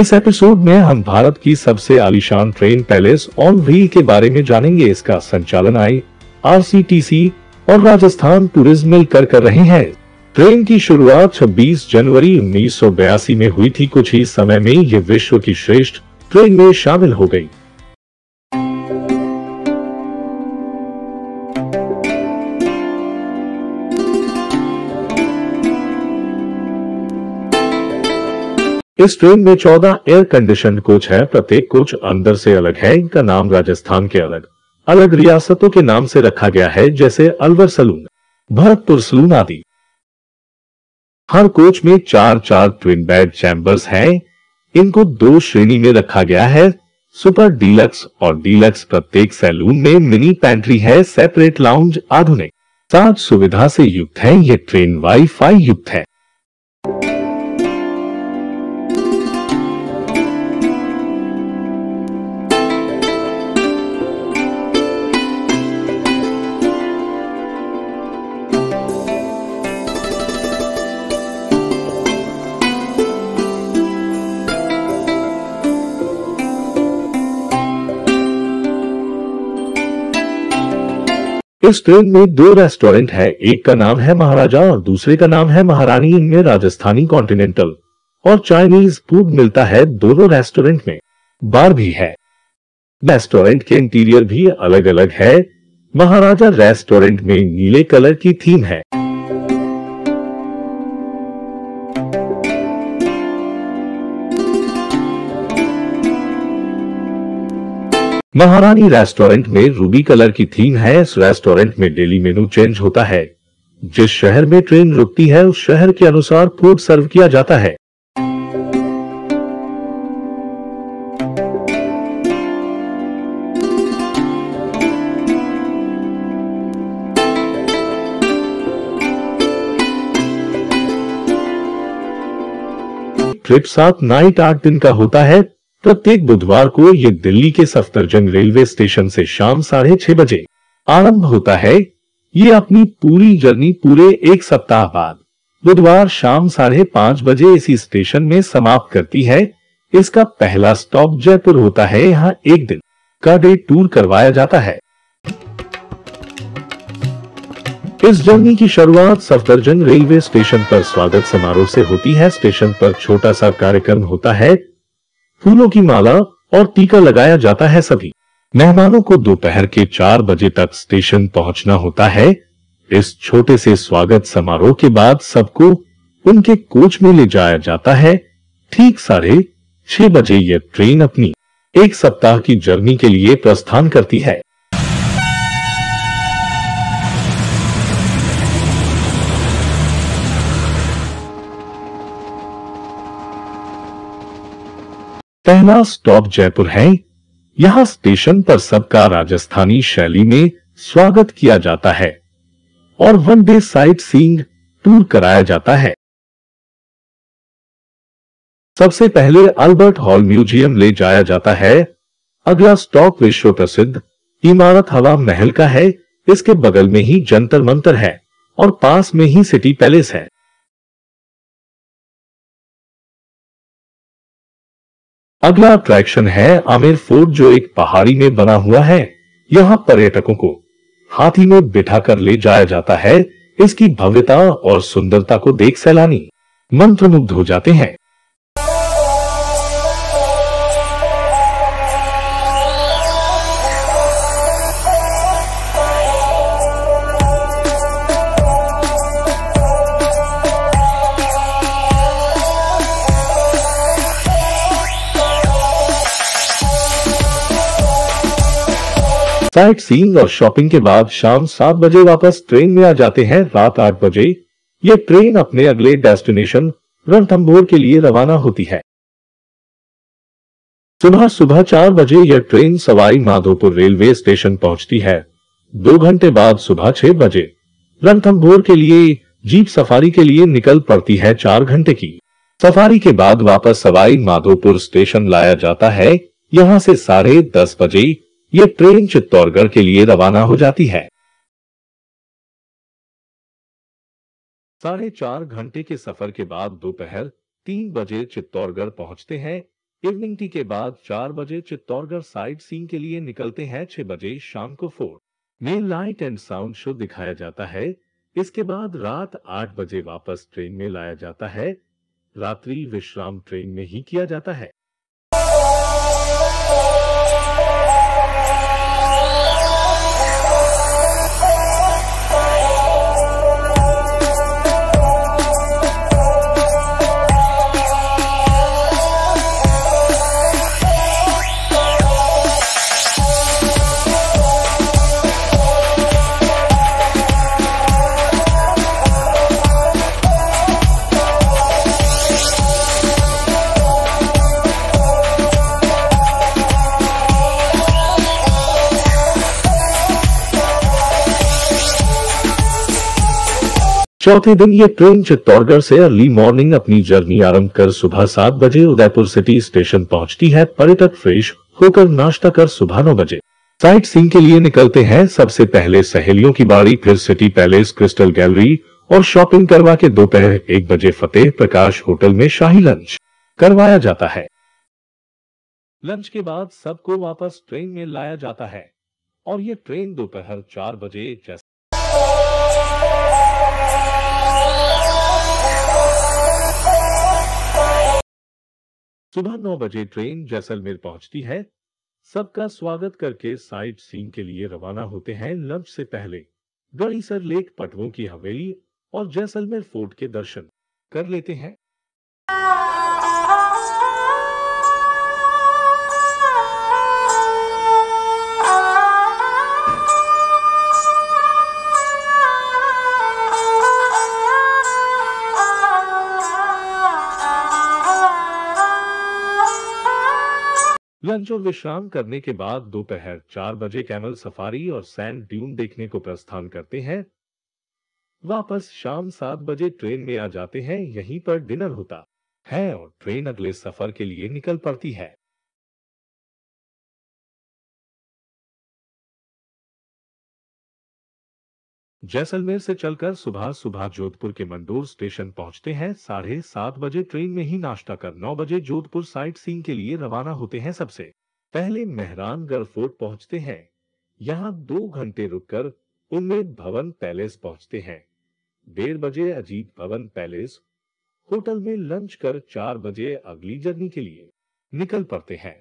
इस एपिसोड में हम भारत की सबसे आलिशान ट्रेन पैलेस और व्हील के बारे में जानेंगे। इसका संचालन आई आरसीटीसी और राजस्थान टूरिज़्म मिलकर कर रहे हैं। ट्रेन की शुरुआत 26 जनवरी 1982 में हुई थी। कुछ ही समय में ये विश्व की श्रेष्ठ ट्रेन में शामिल हो गई। इस ट्रेन में 14 एयर कंडीशन कोच है, प्रत्येक कोच अंदर से अलग है, इनका नाम राजस्थान के अलग। अलग रियासतों के नाम से रखा गया है, जैसे अलवर सलून, भरतपुर सलून आदि। हर कोच में चार चार ट्विन बेड चैम्बर्स हैं। इनको दो श्रेणी में रखा गया है। सुपर डीलक्स और डीलक्स प्रत्येक सैलून में मिनी पैंट्री है सेपरेट लाउंज आधुनिक। सात सुविधा से युक्त है, ये ट्रेन वाईफाई युक्त है। इस ट्रेन में दो रेस्टोरेंट है। एक का नाम है महाराजा और दूसरे का नाम है महारानी इनमें राजस्थानी कॉन्टिनेंटल और चाइनीज़ फ़ूड मिलता है दोनों रेस्टोरेंट में। बार भी है। रेस्टोरेंट के इंटीरियर भी अलग अलग है। महाराजा रेस्टोरेंट में नीले कलर की थीम है। महारानी रेस्टोरेंट में रूबी कलर की थीम है, इस रेस्टोरेंट में डेली मेनू चेंज होता है। जिस शहर में ट्रेन रुकती है, उस शहर के अनुसार फ़ूड सर्व किया जाता है। ट्रिप सात नाइट आठ दिन का होता है। प्रत्येक बुधवार को ये दिल्ली के सफदरजंग रेलवे स्टेशन से शाम साढ़े छह बजे आरंभ होता है। ये अपनी पूरी जर्नी पूरे एक सप्ताह बाद बुधवार शाम साढ़े पाँच बजे इसी स्टेशन में समाप्त करती है। इसका पहला स्टॉप जयपुर होता है, यहाँ एक दिन का डे टूर करवाया जाता है। इस जर्नी की शुरुआत सफदरजंग रेलवे स्टेशन पर स्वागत समारोह से होती है। स्टेशन पर छोटा सा कार्यक्रम होता है फूलों की माला और टीका लगाया जाता है सभी। मेहमानों को दोपहर के चार बजे तक स्टेशन पहुँचना होता है। इस छोटे से स्वागत समारोह के बाद सबको उनके कोच में ले जाया जाता है। ठीक साढ़े छह बजे यह ट्रेन अपनी एक सप्ताह की जर्नी के लिए प्रस्थान करती है। पहला स्टॉप जयपुर है। यहाँ स्टेशन पर सबका राजस्थानी शैली में स्वागत किया जाता है और one day sightseeing tour कराया जाता है। सबसे पहले अल्बर्ट हॉल म्यूज़ियम ले जाया जाता है। अगला स्टॉप विश्व प्रसिद्ध इमारत हवा महल का है। इसके बगल में ही जंतर मंतर है और पास में ही सिटी पैलेस है। अगला अट्रैक्शन है आमिर फोर्ट जो एक पहाड़ी में बना हुआ है, यहाँ पर्यटकों को हाथी में बिठा कर ले जाया जाता है, इसकी भव्यता और सुंदरता को देख सैलानी। मंत्रमुग्ध हो जाते हैं। साइट सीइंग और शॉपिंग के बाद शाम सात बजे वापस ट्रेन में आ जाते हैं रात आठ बजे। ये ट्रेन अपने अगले डेस्टिनेशन रणथंभौर के लिए रवाना होती है। सुबह सुबह चार बजे यह train Sawai Madhopur railway station पहुँचती है। दो घंटे बाद सुबह छह बजे। रणथंभौर के लिए, जीप सफारी के लिए निकल पड़ती है चार घंटे की। सफारी के बाद वापस सवाई माधोपुर स्टेशन लाया जाता है। यहाँ से साढ़े दस बजे ये ट्रेन चित्तौड़गढ़ के लिए रवाना हो जाती है। साढ़े चार घंटे के सफ़र के बाद दोपहर तीन बजे चित्तौड़गढ़ पहुँचते हैं। इवनिंग टी के बाद चार बजे चित्तौड़गढ़ साइड सीन के लिए निकलते हैं छह बजे शाम को फोर्ट में लाइट एंड साउंड शो दिखाया जाता है। इसके बाद रात आठ बजे वापस ट्रेन में लाया जाता है। रात्रि विश्राम ट्रेन में ही किया जाता है। चौथे दिन ये ट्रेन चित्तौड़गढ़ से अर्ली मॉर्निंग अपनी जर्नी आरंभ कर सुबह सात बजे उदयपुर सिटी स्टेशन पहुँचती है, पर्यटक फ्रेश होकर नाश्ता कर सुबह नौ बजे। साइट सीन के लिए निकलते हैं, सबसे पहले सहेलियों की बारी, फिर सिटी पैलेस क्रिस्टल गैलरी और शॉपिंग करवा के दोपहर एक बजे फतेह, प्रकाश होटल में शाही लंच करवाया जाता है। लंच के बाद सबको वापस ट्रेन में लाया जाता है और ये ट्रेन दोपहर चार बजे सुबह नौ बजे ट्रेन जैसलमेर पहुँचती है। सबका स्वागत करके साइट सीन के लिए रवाना होते हैं लंच से पहले। गढ़ीसर लेक पटवों की हवेली और जैसलमेर फोर्ट के दर्शन। कर लेते हैं। लंच विश्राम करने के बाद दोपहर चार बजे कैमल सफारी और सैंड ड्यून देखने को प्रस्थान करते हैं। वापस शाम सात बजे ट्रेन में आ जाते हैं, यहीं पर डिनर होता है और ट्रेन अगले सफ़र के लिए निकल पड़ती है। जैसलमेर से चलकर सुबह सुबह जोधपुर के मंडोर स्टेशन पहुँचते हैं। साढ़े सात बजे ट्रेन में ही नाश्ता कर नौ बजे जोधपुर साइट सीन के लिए रवाना होते हैं सबसे। पहले मेहरानगढ़ फोर्ट पहुँचते हैं। यहाँ दो घंटे रुककर उम्मेद भवन पैलेस पहुँचते हैं। डेढ़ बजे अजीत भवन पैलेस, होटल में लंच कर चार बजे अगली जर्नी के लिए निकल पड़ते हैं।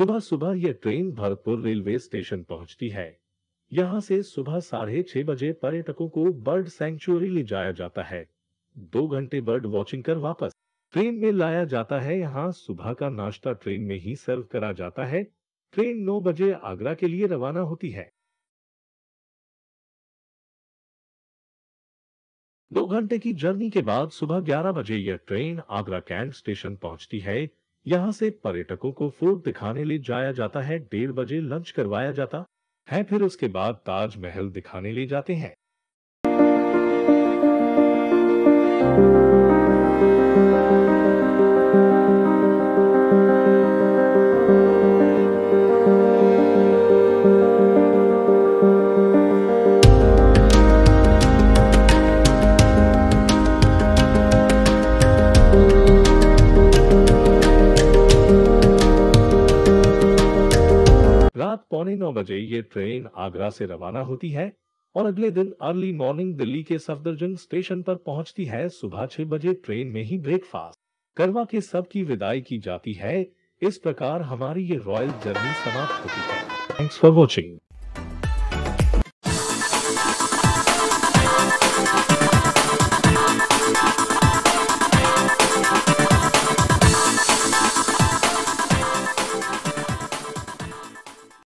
सुबह सुबह यह ट्रेन भरतपुर रेलवे स्टेशन पहुँचती है। यहाँ से सुबह साढ़े छह बजे पर्यटकों को बर्ड सेंचुरी ले जाया जाता है। दो घंटे बर्ड वॉचिंग कर वापस। ट्रेन में लाया जाता है, यहाँ सुबह का नाश्ता ट्रेन में ही सर्व करा जाता है। ट्रेन नौ बजे आगरा के लिए रवाना होती है। दो घंटे की जर्नी के बाद सुबह 11 बजे यह ट्रेन आगरा कैंट स्टेशन पहुँचती है। यहाँ से पर्यटकों को फोर्ट दिखाने ले जाया जाता है, डेढ़ बजे लंच करवाया जाता है, फिर उसके बाद ताजमहल दिखाने ले जाते हैं। पौने नौ बजे ये ट्रेन आगरा से रवाना होती है और अगले दिन अर्ली मॉर्निंग दिल्ली के सफदरजंग स्टेशन पर पहुँचती है सुबह छह बजे ट्रेन में ही ब्रेकफास्ट। करवा के सब की विदाई की जाती है। इस प्रकार हमारी ये रॉयल जर्नी समाप्त होती है। Thanks for watching